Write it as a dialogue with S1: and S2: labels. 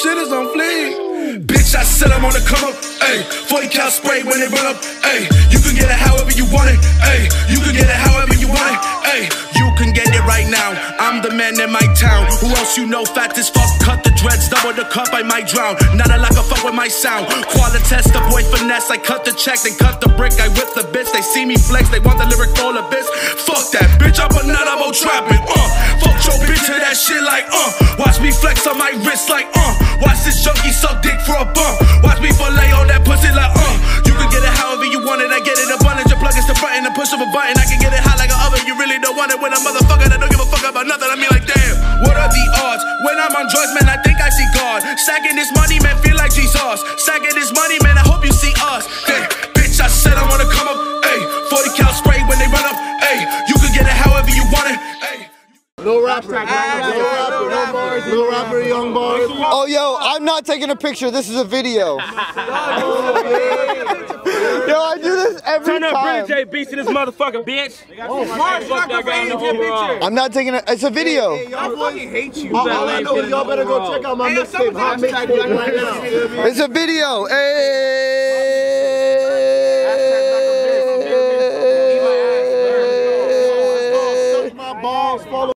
S1: shit is on fleek. Bitch, I said I'm on the come up, ayy. 40 cal spray when they run up, ayy. You can get it however you want it, ayy. You can get it however you want it, ayy. You can get it right now. I'm the man in my town. Who else you know? Fat as fuck, cut the dreads, double the cup, I might drown. Not a like a fuck with my sound. Quality test, the boy finesse. I cut the check, then cut the brick, I whip the bitch. They see me flex, they want the lyric all bitch. Fuck that bitch, I'm a nut, I'm like, uh. Watch me flex on my wrist like, uh. Watch this junkie suck dick for a bump. Watch me fillet on that pussy like, uh. You can get it however you want it, I get it abundant. Your plug is the front and the push of a button. I can get it hot like an oven. You really don't want it with a motherfucker that don't give a fuck about nothing. I mean, like, damn, what are the odds? When I'm on drugs, man, I think I see God. Stacking this money, man, feel like Jesus. Stacking this money, man, I hope you see us. Hey,
S2: Lil Rapper. Lil Rapper. Lil Rapper, Young Bars.
S3: Oh, yo, I'm not taking a picture. This is a video. yo, I do this every
S4: Turn
S3: time.
S4: Turn up J Beast in this motherfucking bitch.
S5: Oh,
S4: Marsh, I'm,
S3: I'm not taking a, it's a video.
S5: Hey, hey, I fucking hate you.
S2: All, all I know is y'all better go check out my mixtape, Mixtape right.
S3: It's a video. Hey.